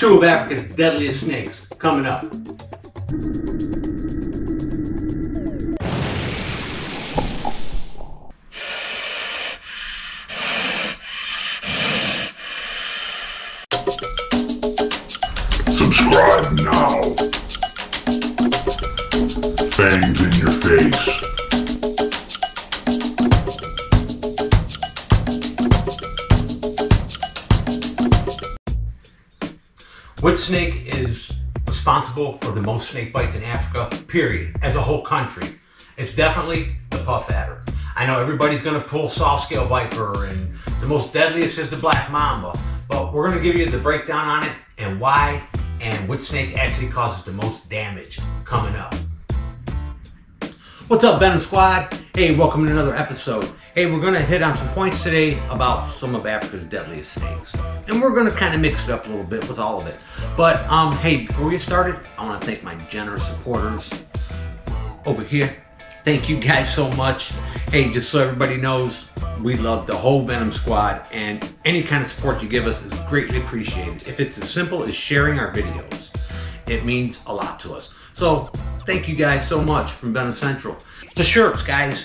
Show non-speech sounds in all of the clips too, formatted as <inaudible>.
Two of Africa's deadliest snakes coming up. Subscribe now. Fangs in your face. Which snake is responsible for the most snake bites in Africa, period, as a whole country? It's definitely the puff adder. I know everybody's gonna pull saw scale viper and the most deadliest is the black mamba, but we're gonna give you the breakdown on it and why and which snake actually causes the most damage coming up. What's up, Venom Squad? Hey, welcome to another episode. Hey, we're gonna hit on some points today about some of Africa's deadliest snakes. And we're gonna kind of mix it up a little bit with all of it. But um, hey, before we get started, I wanna thank my generous supporters over here. Thank you guys so much. Hey, just so everybody knows, we love the whole Venom Squad, and any kind of support you give us is greatly appreciated. If it's as simple as sharing our videos, it means a lot to us. So thank you guys so much from Venom Central. The shirts, guys.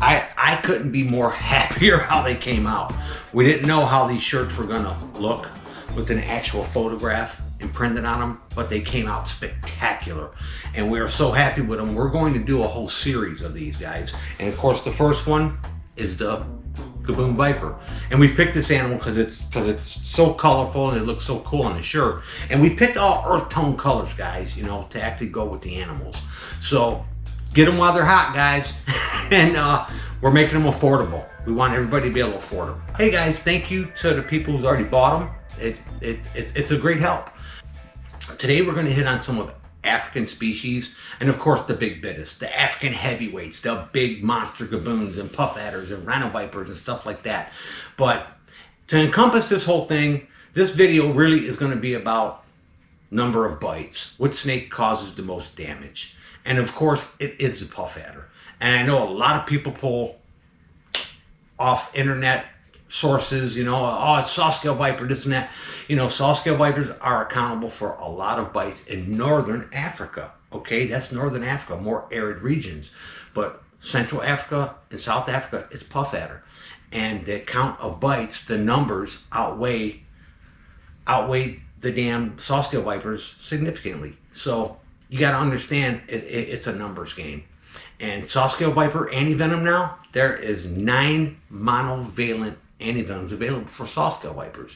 I, I couldn't be more <laughs> happier how they came out. We didn't know how these shirts were gonna look with an actual photograph imprinted on them, but they came out spectacular. And we are so happy with them. We're going to do a whole series of these guys. And of course, the first one is the Gaboon Viper. And we picked this animal because it's because it's so colorful and it looks so cool on the shirt. And we picked all earth tone colors, guys, you know, to actually go with the animals. So get them while they're hot, guys. <laughs> and uh, we're making them affordable. We want everybody to be able to afford them. Hey guys, thank you to the people who's already bought them. It, it, it, it's a great help. Today we're going to hit on some of African species, and of course the big bitters, the African heavyweights, the big monster gaboons and puff adders and rhino vipers and stuff like that. But to encompass this whole thing, this video really is going to be about number of bites, which snake causes the most damage. And of course, it is the puff adder. And I know a lot of people pull off internet sources, you know, oh, it's saw scale viper, this and that. You know, saw scale vipers are accountable for a lot of bites in northern Africa. Okay, that's northern Africa, more arid regions. But Central Africa and South Africa, it's puff adder. And the count of bites, the numbers outweigh outweigh the damn saw scale vipers significantly. So you got to understand it, it, it's a numbers game. And saw scale viper antivenom now, there is nine monovalent antivenoms available for saw scale vipers.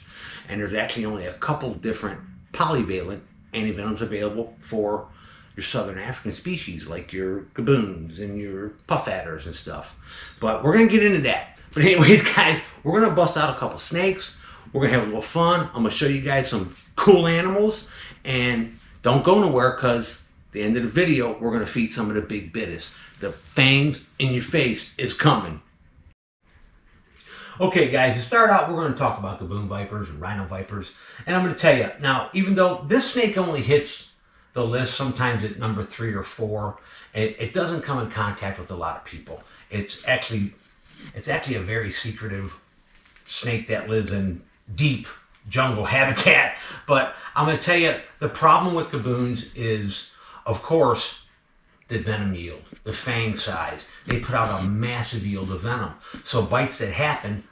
And there's actually only a couple different polyvalent antivenoms available for your southern African species, like your gaboons and your puff adders and stuff. But we're gonna get into that. But anyways, <laughs> guys, we're gonna bust out a couple snakes. We're gonna have a little fun. I'm gonna show you guys some cool animals and don't go nowhere because the end of the video, we're gonna feed some of the big bitties. The fangs in your face is coming. Okay, guys, to start out, we're going to talk about gaboon vipers and rhino vipers. And I'm going to tell you, now, even though this snake only hits the list sometimes at number three or four, it, it doesn't come in contact with a lot of people. It's actually, it's actually a very secretive snake that lives in deep jungle <laughs> habitat. But I'm going to tell you, the problem with gaboons is, of course, the venom yield, the fang size. They put out a massive yield of venom. So bites that happen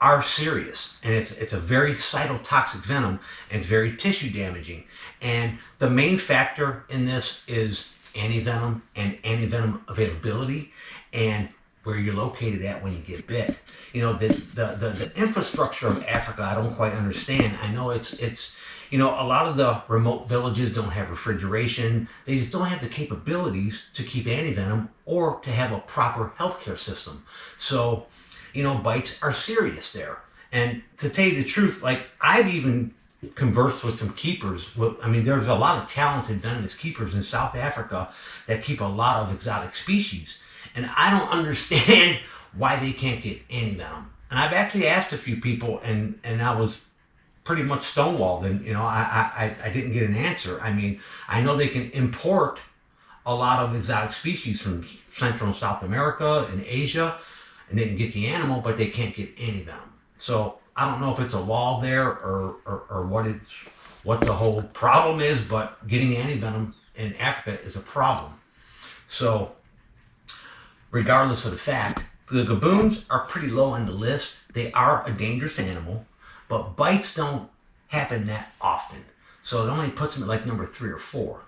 are serious. And it's, it's a very cytotoxic venom and it's very tissue damaging. And the main factor in this is antivenom and antivenom availability and where you're located at when you get bit. You know, the, the, the, the infrastructure of Africa, I don't quite understand. I know it's, it's, you know, a lot of the remote villages don't have refrigeration. They just don't have the capabilities to keep antivenom or to have a proper healthcare system. So, you know, bites are serious there. And to tell you the truth, like I've even conversed with some keepers. I mean, there's a lot of talented venomous keepers in South Africa that keep a lot of exotic species. And I don't <laughs> understand why they can't get any antivenom. And I've actually asked a few people and, and I was pretty much stonewalled and you know I, I, I didn't get an answer. I mean I know they can import a lot of exotic species from Central and South America and Asia and they can get the animal but they can't get any venom. So I don't know if it's a law there or, or, or what it's what the whole problem is, but getting antivenom in Africa is a problem. So, regardless of the fact, the gaboons are pretty low on the list. They are a dangerous animal, but bites don't happen that often. So it only puts them at like number three or four.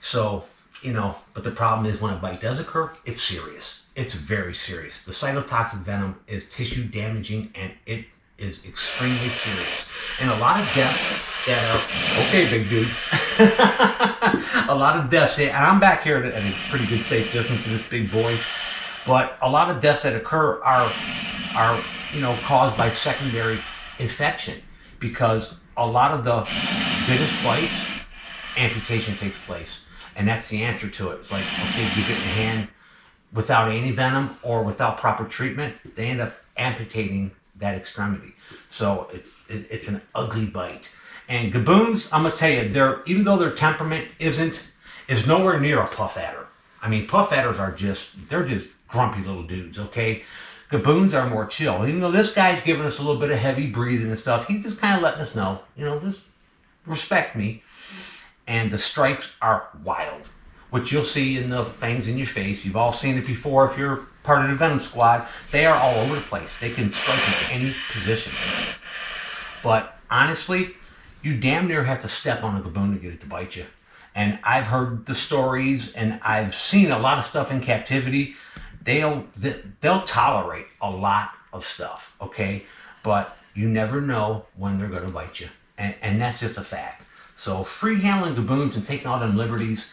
So, you know, but the problem is when a bite does occur, it's serious. It's very serious. The cytotoxic venom is tissue damaging and it is extremely serious. And a lot of deaths that are, okay, big dude. <laughs> a lot of deaths, and I'm back here at a pretty good safe distance to this big boy, but a lot of deaths that occur are, are, you know, caused by secondary infection because a lot of the biggest bites, amputation takes place. And that's the answer to it. It's like, okay, you get your hand without any venom or without proper treatment, they end up amputating that extremity. So it, it, it's an ugly bite. And gaboons, I'm gonna tell you, they're even though their temperament isn't is nowhere near a puff adder. I mean, puff adders are just they're just grumpy little dudes. Okay, gaboons are more chill. Even though this guy's giving us a little bit of heavy breathing and stuff, he's just kind of letting us know, you know, just respect me. And the strikes are wild, which you'll see in the fangs in your face. You've all seen it before if you're part of the Venom Squad. They are all over the place. They can strike in any position. But honestly, you damn near have to step on a gaboon to get it to bite you. And I've heard the stories, and I've seen a lot of stuff in captivity. They'll they'll tolerate a lot of stuff, okay? But you never know when they're going to bite you, and, and that's just a fact. So free handling gaboons and taking all them liberties,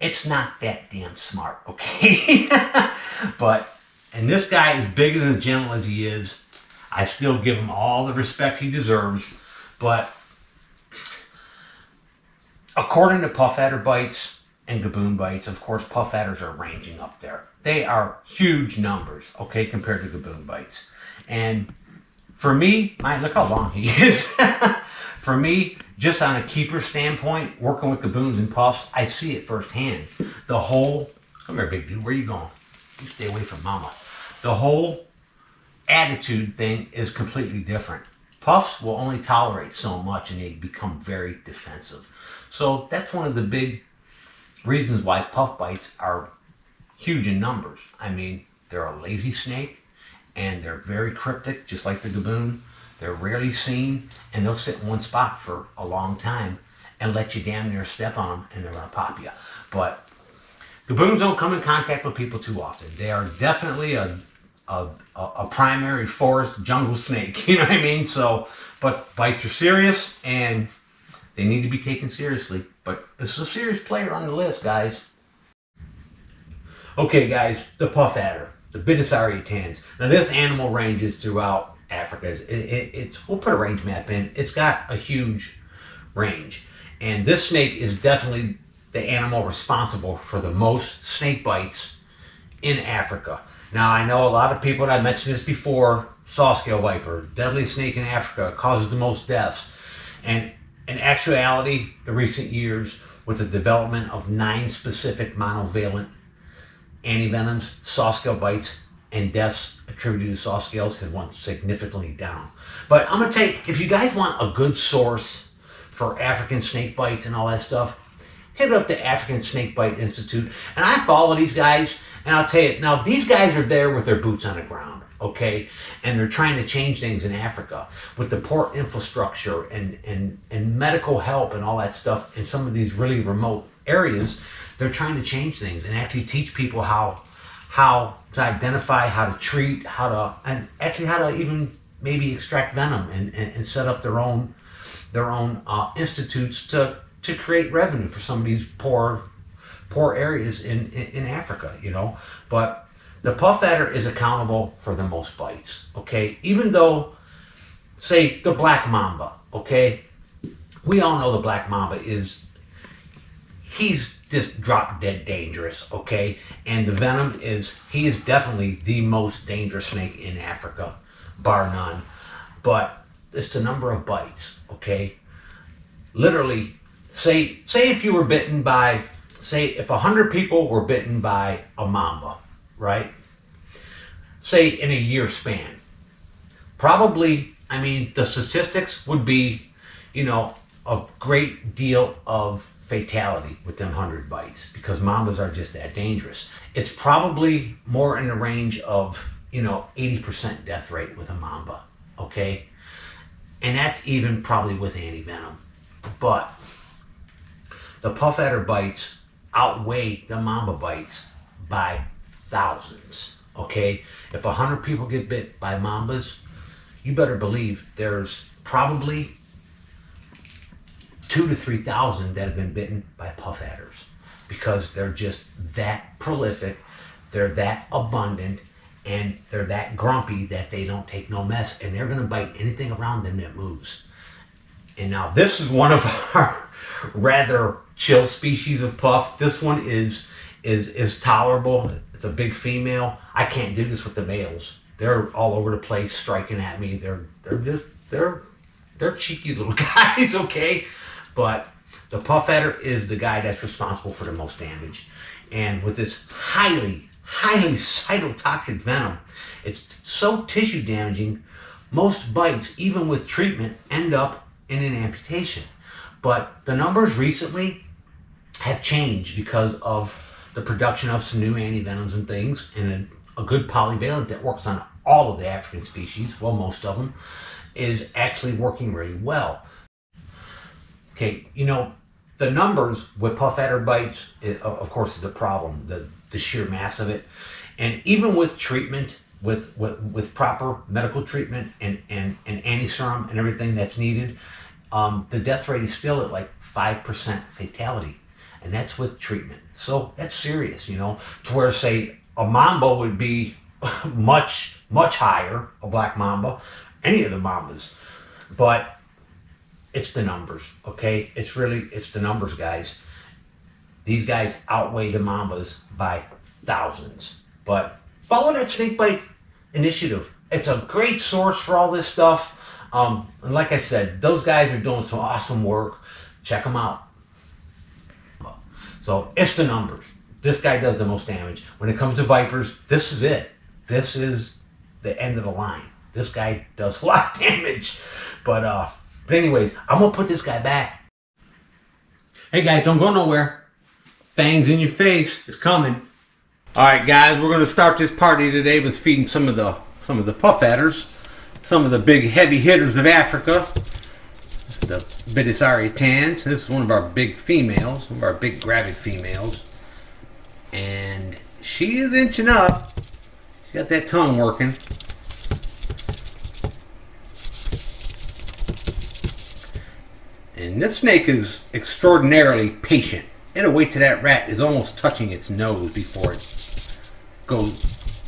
it's not that damn smart, <laughs> okay? but and this guy is bigger than gentle as he is. I still give him all the respect he deserves, but according to puff adder bites and gaboon bites, of course, puff adders are ranging up there. They are huge numbers, okay, compared to gaboon bites. And for me, my look how long he <laughs> is. for me, just on a keeper standpoint, working with gaboons and puffs, I see it firsthand. The whole, come here, big dude, where you going? You stay away from mama. The whole attitude thing is completely different. Puffs will only tolerate so much and they become very defensive. So that's one of the big reasons why puff bites are huge in numbers. I mean, they're a lazy snake and they're very cryptic, just like the gaboon. They're rarely seen and they'll sit in one spot for a long time and let you damn near step on them and they're gonna pop you. But gaboons don't come in contact with people too often. They are definitely a a, a, primary forest jungle snake. <laughs> You know what I mean? So, but bites are serious and they need to be taken seriously. But this is a serious player on the list, guys. Okay, guys, the puff adder, the Bitis arietans. Now, this animal ranges throughout Africa. It's, it, it's we'll put a range map in. It's got a huge range, and this snake is definitely the animal responsible for the most snake bites in Africa. Now, I know a lot of people, and I mentioned this before, saw scale viper, deadly snake in Africa, causes the most deaths. And in actuality, the recent years, with the development of nine specific monovalent antivenoms, saw scale bites, and deaths attributed to saw scales has went significantly down. But I'm gonna tell you, if you guys want a good source for African snake bites and all that stuff, hit up the African Snakebite Institute. And I follow these guys, and I'll tell you, now these guys are there with their boots on the ground, okay? And they're trying to change things in Africa with the poor infrastructure and, and, and medical help and all that stuff in some of these really remote areas. They're trying to change things and actually teach people how how to identify, how to treat, how to, and actually how to even maybe extract venom and, and, and set up their own their own uh, institutes to to create revenue for some of these poor poor areas in, in, in Africa, you know. But the puff adder is accountable for the most bites, okay? Even though, say, the black mamba, okay? We all know the black mamba is, he's just drop dead dangerous, okay? And the venom is, he is definitely the most dangerous snake in Africa, bar none. But it's the number of bites, okay? Literally, say say if you were bitten by say if 100 people were bitten by a mamba right say in a year span probably i mean the statistics would be you know a great deal of fatality with them 100 bites because mambas are just that dangerous. It's probably more in the range of, you know, 80% death rate with a mamba, okay? And that's even probably with anti-venom. But the puff adder bites outweigh the mamba bites by thousands, okay? If a 100 people get bit by mambas, you better believe there's probably two to three thousand that have been bitten by puff adders because they're just that prolific, they're that abundant, and they're that grumpy that they don't take no mess, and they're gonna bite anything around them that moves. And now this is one of <laughs> our rather chill species of puff. This one is is is tolerable. It's a big female. I can't do this with the males. They're all over the place, striking at me. They're they're just they're they're cheeky little <laughs> guys, okay? But the puff adder is the guy that's responsible for the most damage. And with this highly, highly cytotoxic venom, it's so tissue damaging, most bites, even with treatment, end up in an amputation. But the numbers recently have changed because of the production of some new antivenoms and things, and a, a good polyvalent that works on all of the African species, well, most of them, is actually working really well. Okay, you know, the numbers with puff adder bites, it, of course, is a problem, the, the sheer mass of it. And even with treatment, with, with, with proper medical treatment and, and, and anti-serum and everything that's needed, um, the death rate is still at like 5% fatality. And that's with treatment. So that's serious, you know, to where, say, a mamba would be <laughs> much, much higher, a black mamba, any of the mambas. But it's the numbers, okay? It's really, it's the numbers, guys. These guys outweigh the Mambas by thousands. But follow that Snakebite initiative. It's a great source for all this stuff. Um, and like I said, those guys are doing some awesome work. Check them out. So it's the numbers. This guy does the most damage. When it comes to Vipers, this is it. This is the end of the line. This guy does <laughs> a lot of damage. But uh but anyways, I'm gonna put this guy back. Hey guys, don't go nowhere. Fangs in your face is coming. All right, guys, we're gonna start this party today with feeding some of the some of the puff adders, some of the big heavy hitters of Africa. This is the Bitis arietans. This is one of our big females, one of our big gravid females, and she is inching up. She got that tongue working. And this snake is extraordinarily patient. It'll wait till that rat is almost touching its nose before it goes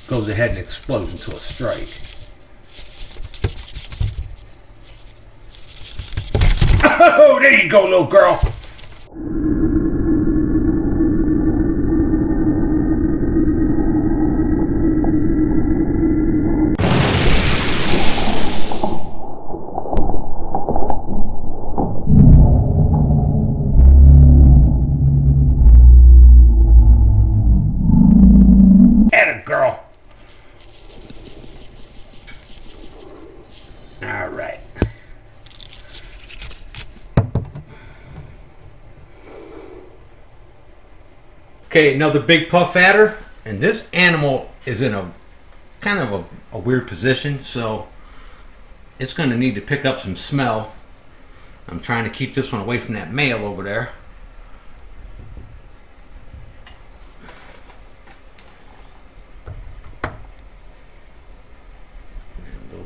goes ahead and explodes into a strike. <laughs> Oh, there you go, little girl. Atta girl. All right. Okay, another big puff adder, and this animal is in a kind of a, a weird position, so it's going to need to pick up some smell. I'm trying to keep this one away from that male over there.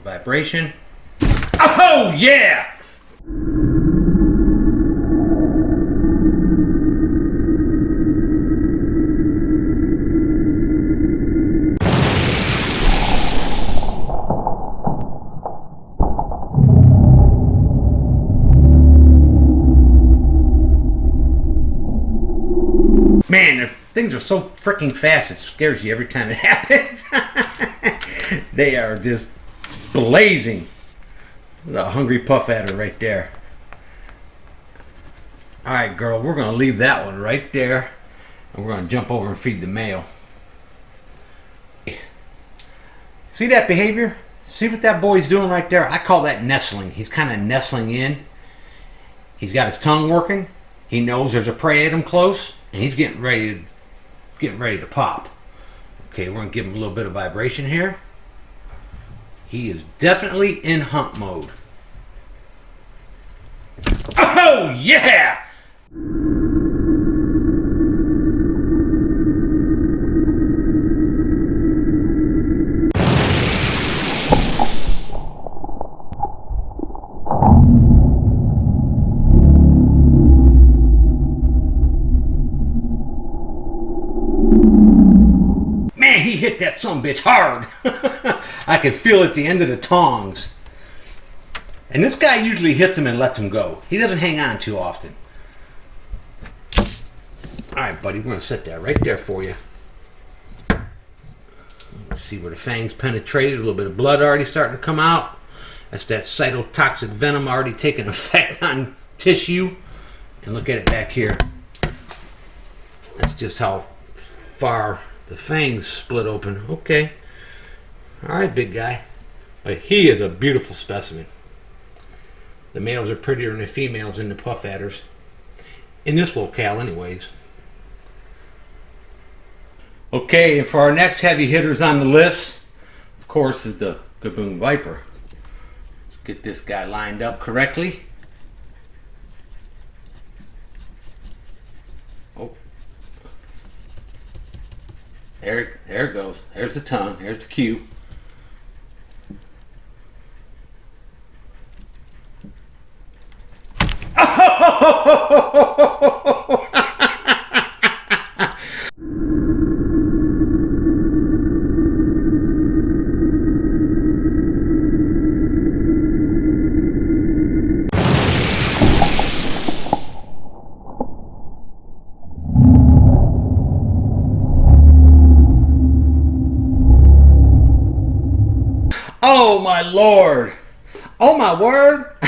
Vibration. Oh, yeah! Things are so freaking fast, it scares you every time it <laughs> happens. they are just blazing. The hungry puff adder right there. All right, girl, we're gonna leave that one right there, and we're gonna jump over and feed the male. See that behavior? See what that boy's doing right there? I call that nestling. He's kind of nestling in. He's got his tongue working. He knows there's a prey at him close, and he's getting ready to getting ready to pop. Okay, we're gonna give him a little bit of vibration here. He is definitely in hunt mode. Oh yeah! That some bitch hard. <laughs> I could feel at the end of the tongs. And this guy usually hits him and lets him go. He doesn't hang on too often. All right, buddy, we're gonna set that right there for you. Let's see where the fangs penetrated. A little bit of blood already starting to come out. That's that cytotoxic venom already taking <laughs> effect on tissue. And look at it back here. That's just how far the fangs split open. Okay. All right, big guy. But he is a beautiful specimen. The males are prettier than the females in the puff adders. In this locale, anyways. Okay, and for our next heavy hitters on the list, of course, is the Gaboon Viper. Let's get this guy lined up correctly. There, there it goes. There's the tongue. There's the cue. <laughs> my lord! Oh my word! <laughs>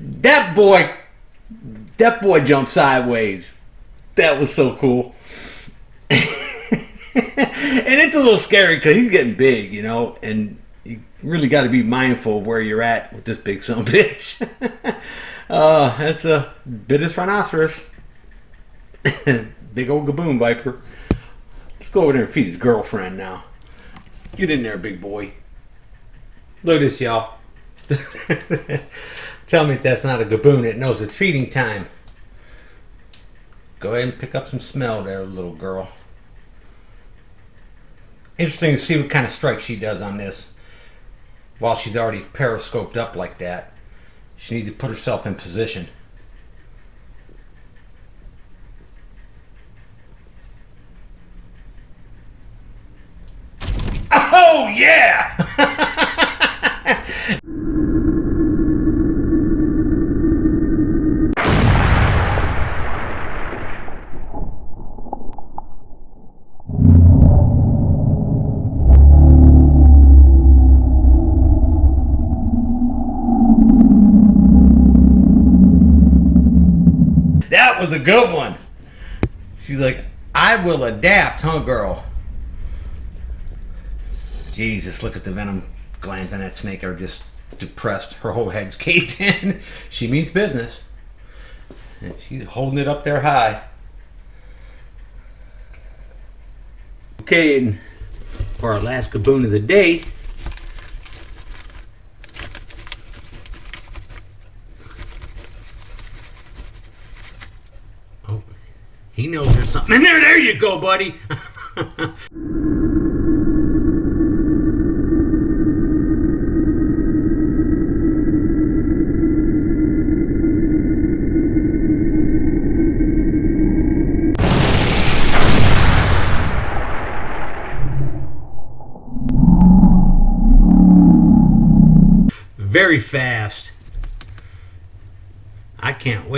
that boy, that boy jumped sideways. That was so cool. <laughs> and it's a little scary because he's getting big, you know, and you really got to be mindful of where you're at with this big son bitch. <laughs> uh, that's a Bitis rhinoceros. big old gaboon viper. Let's go over there and feed his girlfriend now. Get in there, big boy. Look at this, y'all. <laughs> Tell me if that's not a gaboon. It knows it's feeding time. Go ahead and pick up some smell there, little girl. Interesting to see what kind of strike she does on this. While she's already periscoped up like that, she needs to put herself in position. Oh yeah! <laughs> That was a good one. She's like, I will adapt, huh, girl? Jesus, look at the venom glands on that snake are just depressed. Her whole head's <laughs> caved in. she means business. And she's holding it up there high. Okay, and for our last gaboon of the day, Oh, he knows there's something in there. There you go, buddy. <laughs>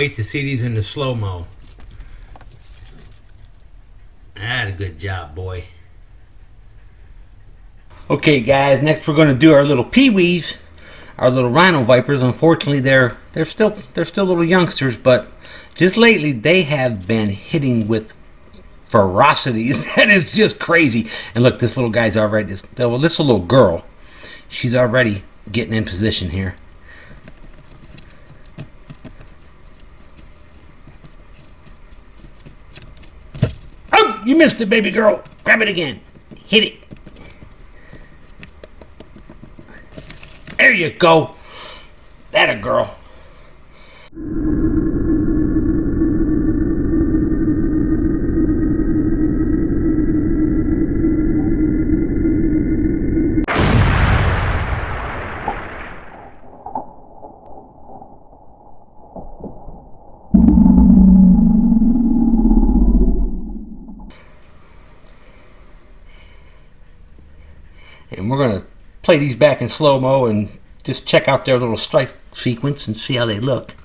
wait to see these in the slow mo. Had a good job, boy. Okay, guys. Next, we're going to do our little peewees, our little rhino vipers. Unfortunately, they're they're still they're still little youngsters, but just lately they have been hitting with ferocity <laughs> that is just crazy. And look, this little guy's already this well, this little girl, she's already getting in position here. You missed it, baby girl. Grab it again. Hit it. There you go. That a girl. Play these back in slow-mo and just check out their little strike sequence and see how they look.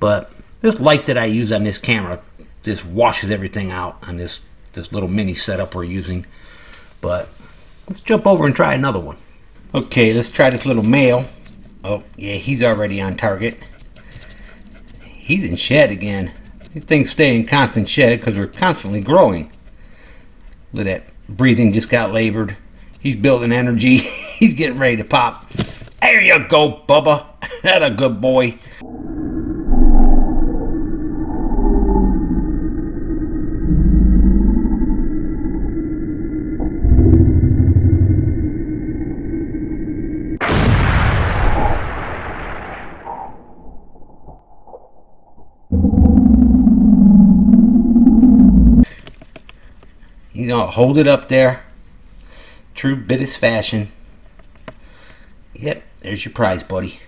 But this light that I use on this camera just washes everything out on this, this little mini setup we're using. But let's jump over and try another one. Okay, let's try this little male. Oh, yeah, he's already on target. He's in shed again. These things stay in constant shed because we're constantly growing. Look at that breathing just got labored. He's building energy. <laughs> He's getting ready to pop. There you go, Bubba. <laughs> That a good boy. You know, hold it up there. True Bitis fashion. Yep, there's your prize, buddy.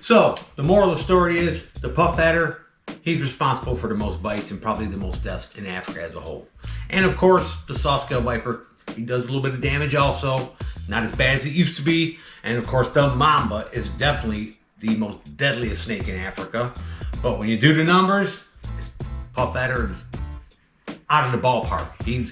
So, the moral of the story is the puff adder, he's responsible for the most bites and probably the most deaths in Africa as a whole. And of course, the saw scale viper, he does a little bit of damage also. Not as bad as it used to be. And of course, the mamba is definitely the most deadliest snake in Africa. But when you do the numbers, puff adder is out of the ballpark. He's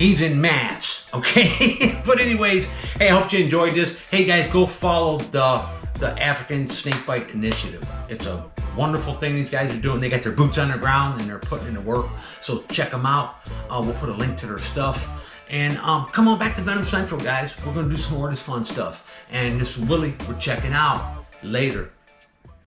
he's in mass, <laughs> okay? but anyways, hey, I hope you enjoyed this. Hey guys, go follow the the African Snakebite Initiative. It's a wonderful thing these guys are doing. They got their boots on the ground and they're putting in the work. So check them out. Uh, we'll put a link to their stuff. And um, come on back to Venom Central, guys. We're gonna do some more of this fun stuff. And this is Willie. We're checking out. Later.